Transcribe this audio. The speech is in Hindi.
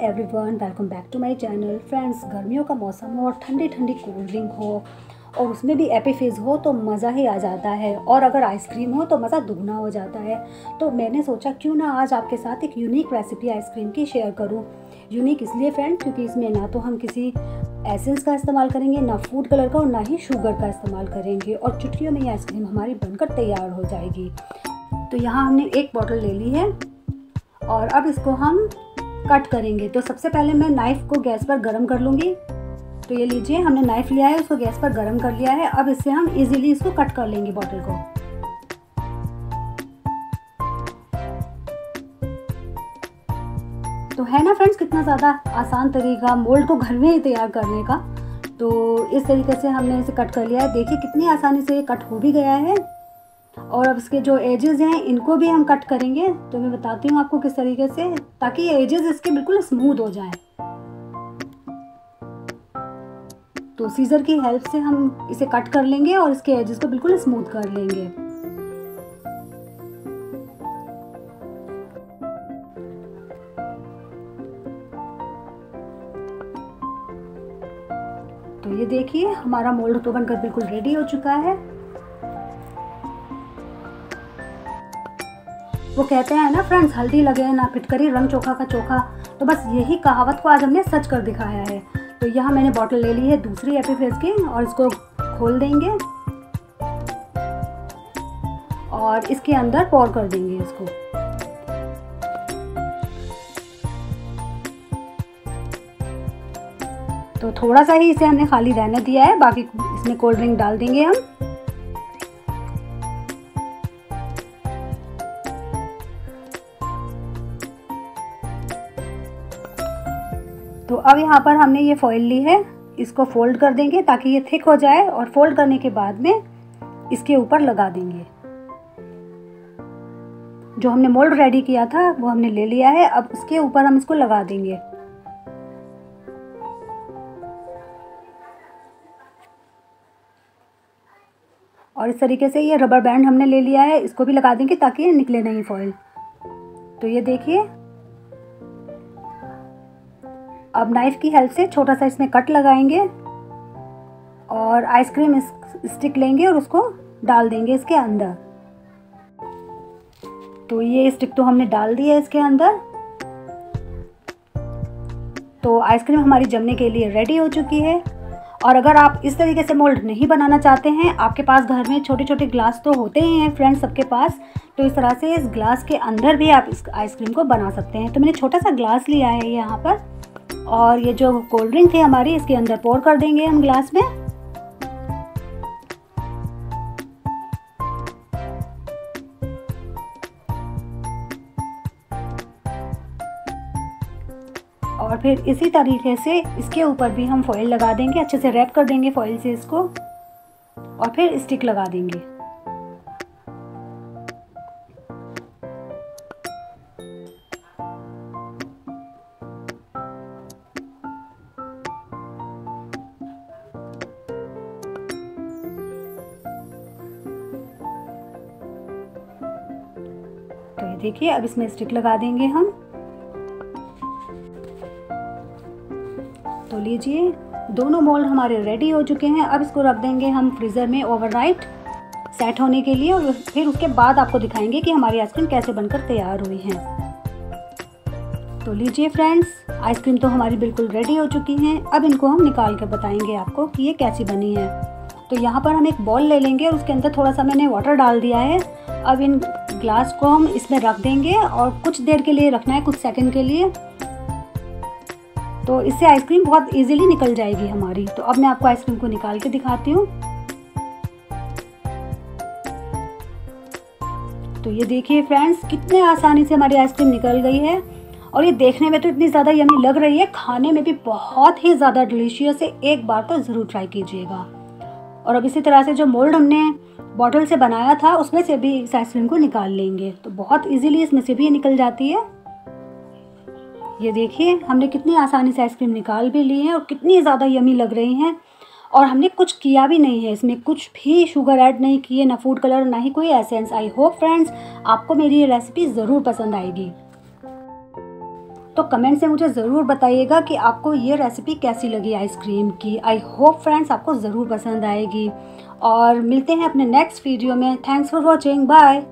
Everyone welcome back to my channel friends गर्मियों का मौसम हो और ठंडी ठंडी कोल्ड ड्रिंक हो और उसमें भी एपी फिज़ हो तो मज़ा ही आ जाता है। और अगर आइसक्रीम हो तो मज़ा दुगना हो जाता है। तो मैंने सोचा क्यों ना आज आपके साथ एक यूनिक रेसिपी आइसक्रीम की शेयर करूँ। यूनिक इसलिए फ्रेंड क्योंकि इसमें ना तो हम किसी एसेंस का इस्तेमाल करेंगे, ना फ़ूड कलर का और ना ही शुगर का इस्तेमाल करेंगे और चुटकियों में ये आइसक्रीम हमारी बनकर तैयार हो जाएगी। तो यहाँ हमने एक बॉटल ले ली है और अब इसको हम कट करेंगे। तो सबसे पहले मैं नाइफ़ को गैस पर गर्म कर लूँगी। तो ये लीजिए, हमने नाइफ़ लिया है, उसको गैस पर गर्म कर लिया है। अब इससे हम इजीली इसको कट कर लेंगे बॉटल को। तो है ना फ्रेंड्स कितना ज़्यादा आसान तरीका मोल्ड को घर में ही तैयार करने का। तो इस तरीके से हमने इसे कट कर लिया है। देखिए कितनी आसानी से ये कट हो भी गया है। और अब इसके जो एजेस हैं, इनको भी हम कट करेंगे। तो मैं बताती हूँ आपको किस तरीके से, ताकि ये एजेस इसके बिल्कुल स्मूथ हो जाएँ। तो सीज़र की हेल्प से हम इसे कट कर लेंगे और इसके एजेस को बिल्कुल स्मूथ कर लेंगे। तो ये देखिए, हमारा मोल्ड तो बनकर बिल्कुल रेडी हो चुका है। वो कहते हैं ना, फ्रेंड्स, हल्दी लगे ना फिटकरी, रंग चोखा का चोखा। तो बस यही कहावत को आज हमने सच कर दिखाया है। तो यहाँ मैंने बॉटल ले ली है दूसरी एपी फेस की और इसको खोल देंगे। और इसके अंदर पोर कर देंगे इसको। तो थोड़ा सा ही इसे हमने खाली रहने दिया है, बाकी इसमें कोल्ड ड्रिंक डाल देंगे हम। तो अब यहाँ पर हमने ये फॉइल ली है। इसको फोल्ड कर देंगे ताकि ये थिक हो जाए और फोल्ड करने के बाद में इसके ऊपर लगा देंगे। जो हमने मोल्ड रेडी किया था, वो हमने ले लिया है। अब इसके ऊपर हम इसको लगा देंगे। और इस तरीके से ये रबर बैंड हमने ले लिया है। इसको भी लगा देंगे ताकि ये निकले नहीं फॉइल तो ये देखिए अब नाइफ की हेल्प से छोटा सा इसमें कट लगाएँगे और आइसक्रीम स्टिक लेंगे और उसको डाल देंगे इसके अंदर। तो ये स्टिक तो हमने डाल दी है इसके अंदर। तो आइसक्रीम हमारी जमने के लिए रेडी हो चुकी है। और अगर आप इस तरीके से मोल्ड नहीं बनाना चाहते हैं, आपके पास घर में छोटे छोटे ग्लास तो होते ही हैं फ्रेंड्स सबके पास। तो इस तरह से इस ग्लास के अंदर भी आप इस आइसक्रीम को बना सकते हैं। तो मैंने छोटा सा ग्लास लिया है यहाँ पर। और ये जो कोल्ड ड्रिंक थी हमारी, इसके अंदर पोर कर देंगे हम ग्लास में। और फिर इसी तरीके से इसके ऊपर भी हम फॉइल लगा देंगे, अच्छे से रैप कर देंगे फॉइल से इसको। और फिर स्टिक लगा देंगे। देखिए, अब इसमें स्टिक लगा देंगे हम। तो लीजिए, दोनों मोल्ड हमारे रेडी हो चुके हैं। अब इसको रख देंगे हम फ्रीज़र में ओवरनाइट सेट होने के लिए और फिर उसके बाद आपको दिखाएँगे कि हमारी आइसक्रीम कैसे बनकर तैयार हुई है। तो लीजिए फ्रेंड्स आइसक्रीम तो हमारी बिल्कुल रेडी हो चुकी हैं। अब इनको हम निकाल कर बताएँगे आपको कि ये कैसी बनी है। तो यहाँ पर हम एक बॉल ले लेंगे और उसके अंदर थोड़ा सा मैंने वाटर डाल दिया है। अब इन ग्लास को हम इसमें रख देंगे और कुछ देर के लिए रखना है, कुछ सेकंड के लिए। तो इससे आइसक्रीम बहुत इजीली निकल जाएगी हमारी। तो अब मैं आपको आइसक्रीम को निकाल के दिखाती हूँ। तो ये देखिए फ्रेंड्स कितने आसानी से हमारी आइसक्रीम निकल गई है। और ये देखने में तो इतनी ज़्यादा यमी लग रही है। खाने में भी बहुत ही ज़्यादा डिलीशियस है। एक बार तो ज़रूर ट्राई कीजिएगा। और अब इसी तरह से जो मोल्ड हमने बॉटल से बनाया था, उसमें से भी इस आइसक्रीम को निकाल लेंगे। तो बहुत इजीली इसमें से भी निकल जाती है। ये देखिए, हमने कितनी आसानी से आइसक्रीम निकाल भी ली है और कितनी ज़्यादा यमी लग रही हैं। और हमने कुछ किया भी नहीं है इसमें, कुछ भी शुगर ऐड नहीं किए, ना फ़ूड कलर ना ही कोई एसेंस आई होप फ्रेंड्स आपको मेरी ये रेसिपी ज़रूर पसंद आएगी। तो कमेंट से मुझे ज़रूर बताइएगा कि आपको ये रेसिपी कैसी लगी आइसक्रीम की। आई होप फ्रेंड्स आपको ज़रूर पसंद आएगी। और मिलते हैं अपने नेक्स्ट वीडियो में। Thanks for watching bye